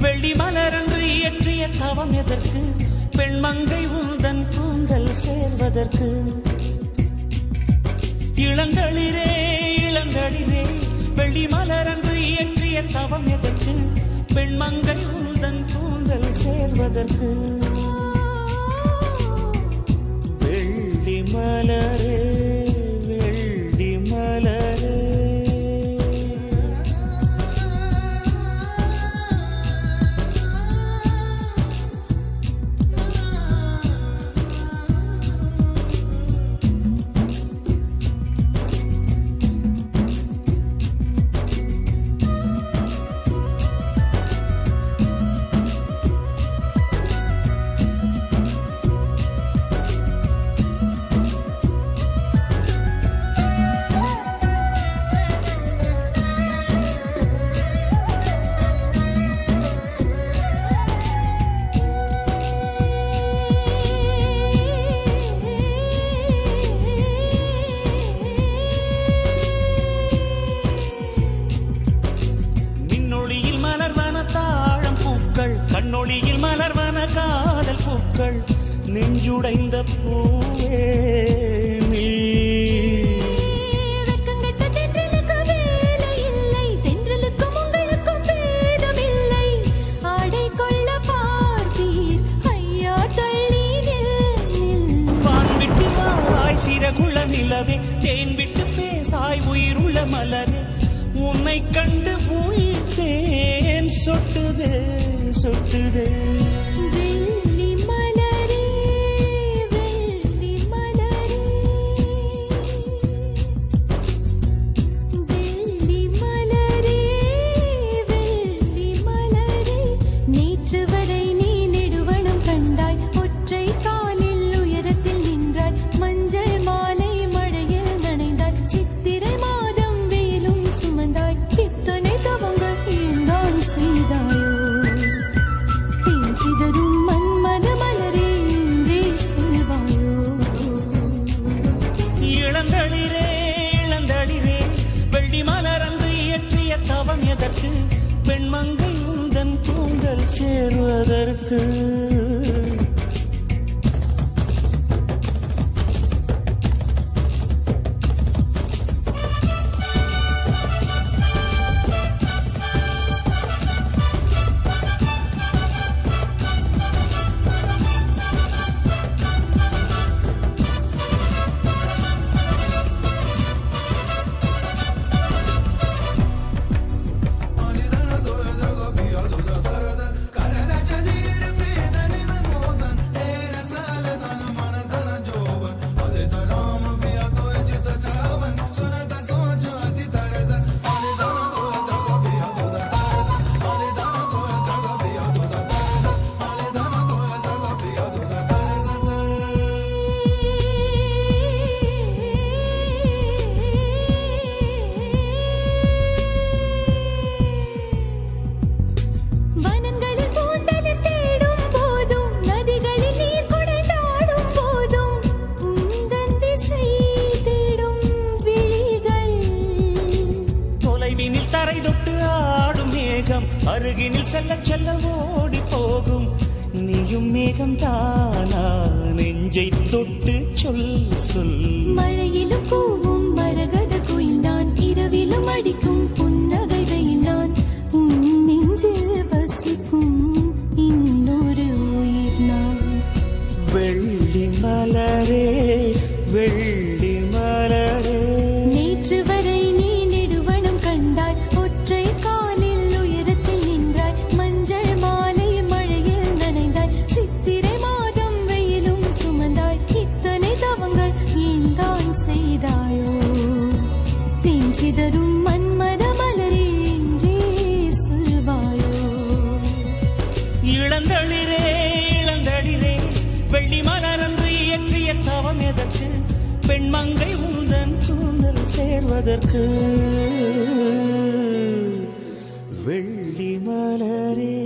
வெள்ளி மலரன்று இயற்றிய தவம் எதற்கு? பெண்மங்கை உந்தன் கூந்தல் சேர்வதற்கு. இளங்களிரே இளங்களிரே வெள்ளி மலரன்று இயற்றிய தவம் எதற்கு? பெண்மங்கை உந்தன் கூந்தல் சேர்வதற்கு. கண்ணொளியில் மலர்வன காதல் பூக்கள் நெஞ்சுடைந்த பூவே சிறகுள்ள நிலவே. தேன் விட்டு பேசாய் உயிருள்ள மலரே. உன்னை கண்டு உயிர் தேன் சொட்டுதே. சொட்டுதே தேன் சிதறும் மன்மத மலரே என்றே சொல்வாயோ இளந்தளிரே இளந்தளிரே வெள்ளி மலரன்று இயற்றிய தவம் எதற்கு பெண்மங்கை உந்தன் கூந்தல் சேருவதற்கு அருகினில் செல்ல செல்ல ஓடி போகும். நீயும் மேகம் தானா? நெஞ்சை தொட்டு சொல் சொல். மழையிலும் பூவும் மரகத குயில் நான் இரவிலும் அடிக்கும் பெண் மங்கை உந்தன் கூந்தல் சேர்வதற்கு. வெள்ளி மலரே